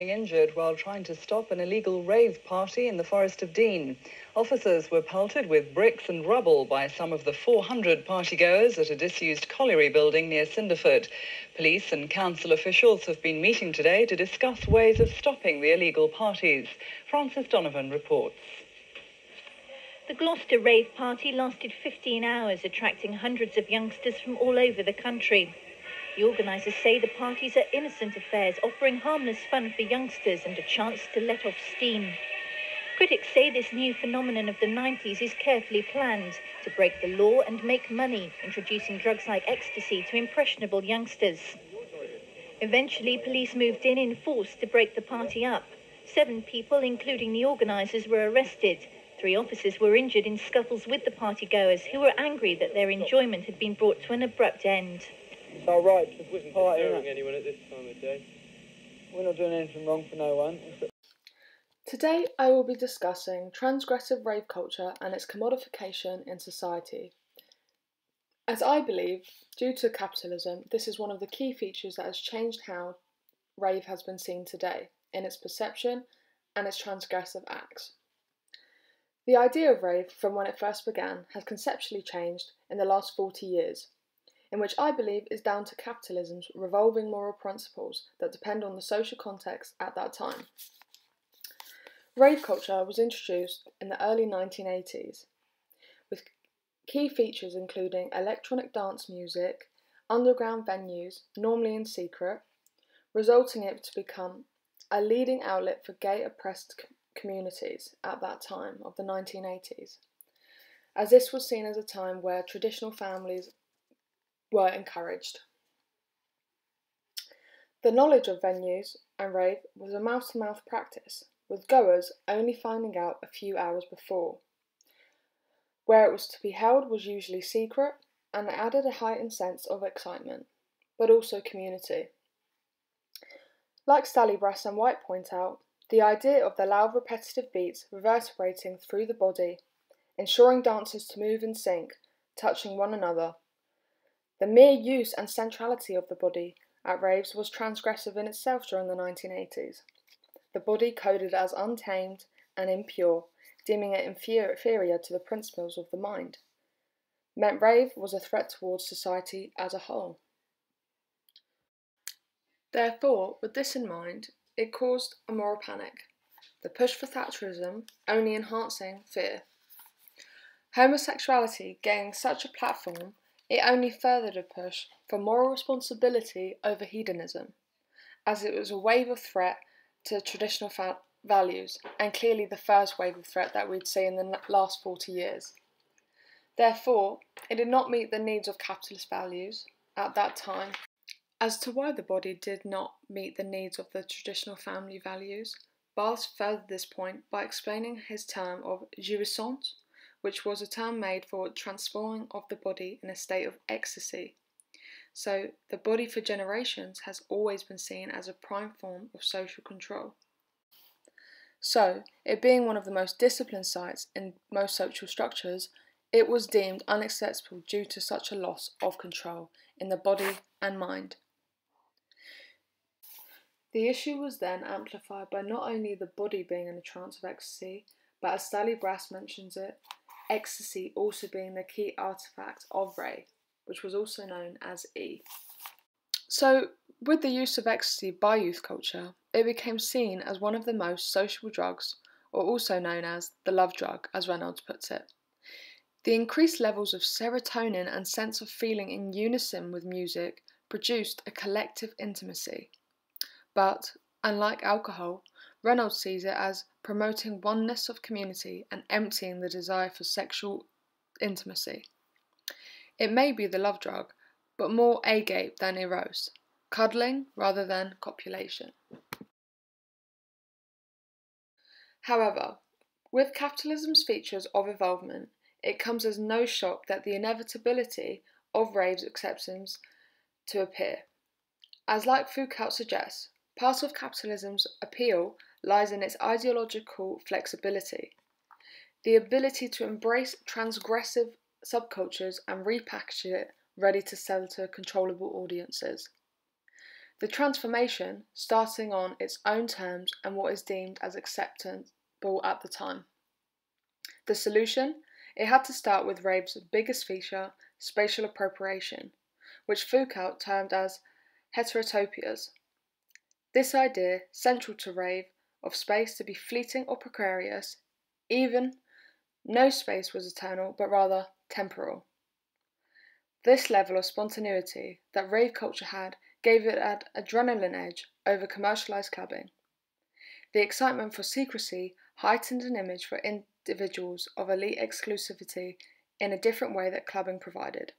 injured while trying to stop an illegal rave party in the Forest of Dean. Officers were pelted with bricks and rubble by some of the 400 partygoers at a disused colliery building near Cinderford. Police and council officials have been meeting today to discuss ways of stopping the illegal parties. Francis Donovan reports. The Gloucester rave party lasted 15 hours, attracting hundreds of youngsters from all over the country. The organisers say the parties are innocent affairs, offering harmless fun for youngsters and a chance to let off steam. Critics say this new phenomenon of the 90s is carefully planned to break the law and make money, introducing drugs like ecstasy to impressionable youngsters. Eventually, police moved in in force to break the party up. Seven people, including the organisers, were arrested. Three officers were injured in scuffles with the partygoers, who were angry that their enjoyment had been brought to an abrupt end. It's our right to wasn't party, disturbing innit? anyone at this time of day. We're not doing anything wrong for no one. Today I will be discussing transgressive rave culture and its commodification in society. As I believe, due to capitalism, this is one of the key features that has changed how rave has been seen today in its perception and its transgressive acts. The idea of rave, from when it first began, has conceptually changed in the last 40 years, in which I believe is down to capitalism's revolving moral principles that depend on the social context at that time. Rave culture was introduced in the early 1980s, with key features including electronic dance music, underground venues, normally in secret, resulting in it to become a leading outlet for gay oppressed communities at that time of the 1980s, as this was seen as a time where traditional families were encouraged. The knowledge of venues and rave was a mouth to mouth practice, with goers only finding out a few hours before. Where it was to be held was usually secret and added a heightened sense of excitement, but also community. Like Stallybrass and White point out, the idea of the loud repetitive beats reverberating through the body, ensuring dancers to move in sync, touching one another. The mere use and centrality of the body at raves was transgressive in itself during the 1980s. The body coded as untamed and impure, deeming it inferior to the principles of the mind, meant rave was a threat towards society as a whole. Therefore, with this in mind, it caused a moral panic, the push for Thatcherism only enhancing fear. Homosexuality gaining such a platform, it only furthered a push for moral responsibility over hedonism, as it was a wave of threat to traditional fa- values, and clearly the first wave of threat that we'd see in the last 40 years. Therefore, it did not meet the needs of capitalist values at that time. As to why the body did not meet the needs of the traditional family values, Barthes furthered this point by explaining his term of jouissance, which was a term made for transforming of the body in a state of ecstasy. So, the body for generations has always been seen as a prime form of social control. So, it being one of the most disciplined sites in most social structures, it was deemed unacceptable due to such a loss of control in the body and mind. The issue was then amplified by not only the body being in a trance of ecstasy, but as Stallybrass mentions it, ecstasy also being the key artifact of rave, which was also known as E. So, with the use of ecstasy by youth culture, it became seen as one of the most sociable drugs, or also known as the love drug, as Reynolds puts it. The increased levels of serotonin and sense of feeling in unison with music produced a collective intimacy. But, unlike alcohol, Reynolds sees it as promoting oneness of community and emptying the desire for sexual intimacy. It may be the love drug, but more agape than eros, cuddling rather than copulation. However, with capitalism's features of evolvement, it comes as no shock that the inevitability of raves acceptance to appear. As like Foucault suggests, part of capitalism's appeal lies in its ideological flexibility, the ability to embrace transgressive subcultures and repackage it ready to sell to controllable audiences. The transformation starting on its own terms and what is deemed as acceptable at the time. The solution? It had to start with rave's biggest feature, spatial appropriation, which Foucault termed as heterotopias. This idea, central to rave, of space to be fleeting or precarious, even no space was eternal, but rather temporal. This level of spontaneity that rave culture had gave it an adrenaline edge over commercialized clubbing. The excitement for secrecy heightened an image for individuals of elite exclusivity in a different way that clubbing provided.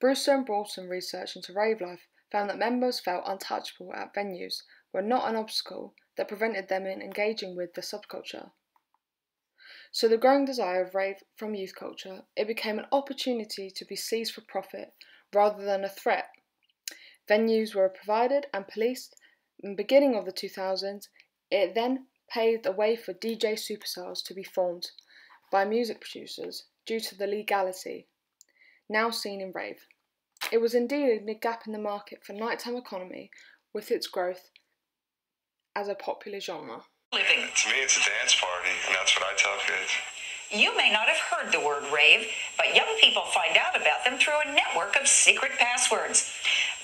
Brewster and Broughton research into rave life found that members felt untouchable at venues were not an obstacle that prevented them in engaging with the subculture. So the growing desire of rave from youth culture, it became an opportunity to be seized for profit rather than a threat. Venues were provided and policed. In the beginning of the 2000s, it then paved the way for DJ superstars to be formed by music producers due to the legality now seen in rave. It was indeed a gap in the market for nighttime economy with its growth as a popular genre. Living. To me, it's a dance party, and that's what I tell kids. You may not have heard the word rave, but young people find out about them through a network of secret passwords.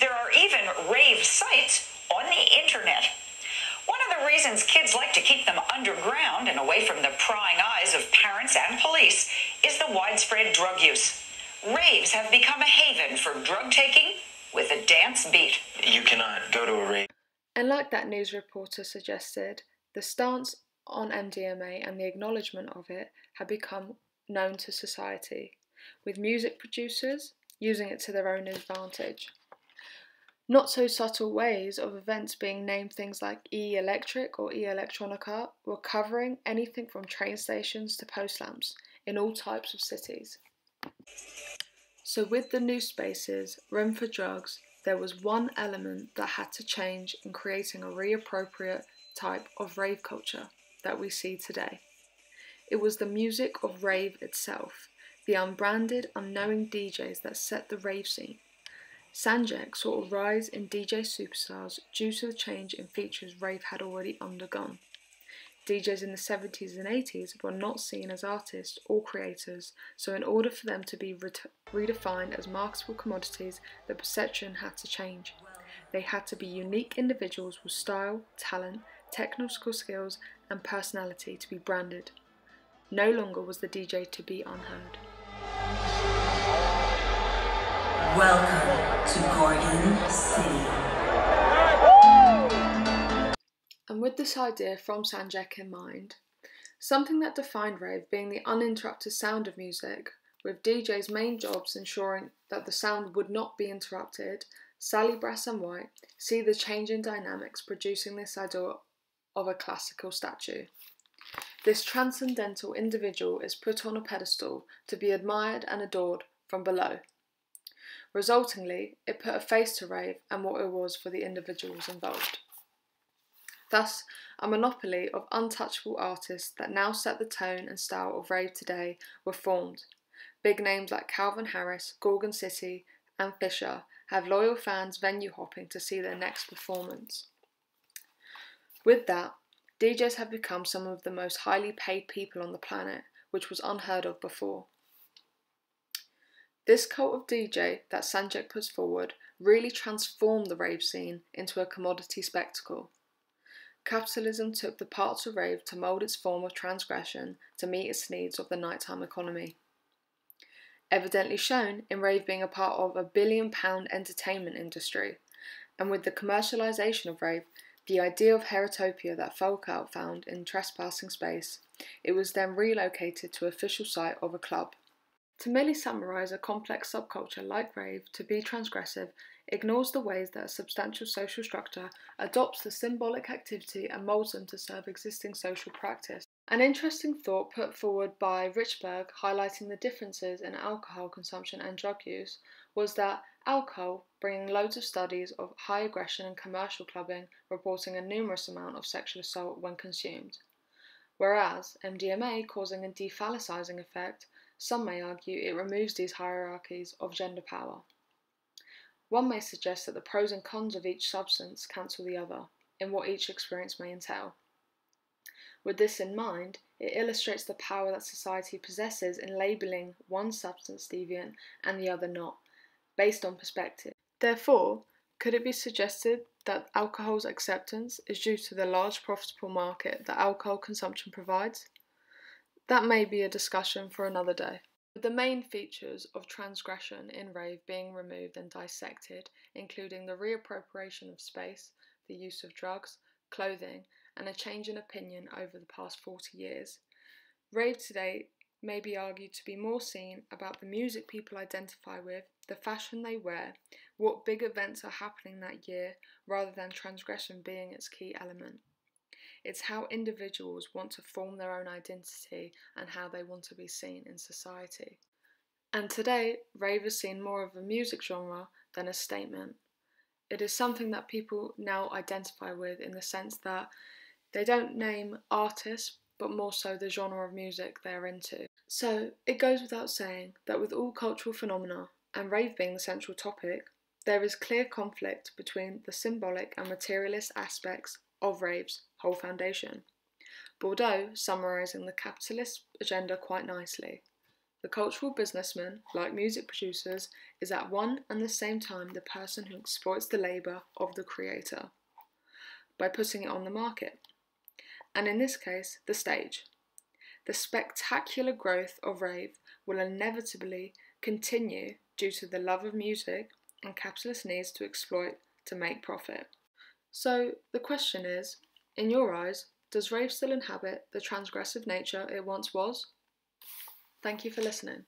There are even rave sites on the internet. One of the reasons kids like to keep them underground and away from the prying eyes of parents and police is the widespread drug use. Raves have become a haven for drug taking with a dance beat. You cannot go to a rave. And like that news reporter suggested, the stance on MDMA and the acknowledgement of it had become known to society, with music producers using it to their own advantage. Not so subtle ways of events being named things like E Electric or E Electronica were covering anything from train stations to post lamps in all types of cities. So, with the new spaces, room for drugs, there was one element that had to change in creating a reappropriate type of rave culture that we see today. It was the music of rave itself, the unbranded, unknowing DJs that set the rave scene. Sanjek saw a rise in DJ superstars due to the change in features rave had already undergone. DJs in the 70s and 80s were not seen as artists or creators, so in order for them to be re- redefined as marketable commodities, the perception had to change. They had to be unique individuals with style, talent, technical skills, and personality to be branded. No longer was the DJ to be unheard. Welcome to Gorgon City. And with this idea from Sanjek in mind, something that defined rave being the uninterrupted sound of music, with DJ's main jobs ensuring that the sound would not be interrupted, Stallybrass and White see the change in dynamics producing this idea of a classical statue. This transcendental individual is put on a pedestal to be admired and adored from below. Resultingly, it put a face to rave and what it was for the individuals involved. Thus, a monopoly of untouchable artists that now set the tone and style of rave today were formed. Big names like Calvin Harris, Gorgon City, and Fisher have loyal fans venue hopping to see their next performance. With that, DJs have become some of the most highly paid people on the planet, which was unheard of before. This cult of DJ that Sanjek puts forward really transformed the rave scene into a commodity spectacle. Capitalism took the parts of rave to mould its form of transgression to meet its needs of the nighttime economy. Evidently shown in rave being a part of a billion pound entertainment industry, and with the commercialisation of rave, the idea of heterotopia that Foucault found in trespassing space, it was then relocated to official site of a club. To merely summarise a complex subculture like rave to be transgressive ignores the ways that a substantial social structure adopts the symbolic activity and molds them to serve existing social practice. An interesting thought put forward by Richberg, highlighting the differences in alcohol consumption and drug use, was that alcohol, bringing loads of studies of high aggression and commercial clubbing, reporting a numerous amount of sexual assault when consumed. Whereas MDMA, causing a dephallicizing effect, some may argue it removes these hierarchies of gender power. One may suggest that the pros and cons of each substance cancel the other, in what each experience may entail. With this in mind, it illustrates the power that society possesses in labelling one substance deviant and the other not, based on perspective. Therefore, could it be suggested that alcohol's acceptance is due to the large profitable market that alcohol consumption provides? That may be a discussion for another day. With the main features of transgression in rave being removed and dissected, including the reappropriation of space, the use of drugs, clothing, and a change in opinion over the past 40 years, rave today may be argued to be more seen about the music people identify with, the fashion they wear, what big events are happening that year, rather than transgression being its key element. It's how individuals want to form their own identity and how they want to be seen in society. And today, rave is seen more of a music genre than a statement. It is something that people now identify with in the sense that they don't name artists, but more so the genre of music they're into. So, it goes without saying that with all cultural phenomena, and rave being the central topic, there is clear conflict between the symbolic and materialist aspects of rave's whole foundation. Bourdieu summarising the capitalist agenda quite nicely. The cultural businessman, like music producers, is at one and the same time the person who exploits the labour of the creator by putting it on the market and in this case, the stage. The spectacular growth of rave will inevitably continue due to the love of music and capitalist needs to exploit to make profit. So, the question is in your eyes, does rave still inhabit the transgressive nature it once was? Thank you for listening.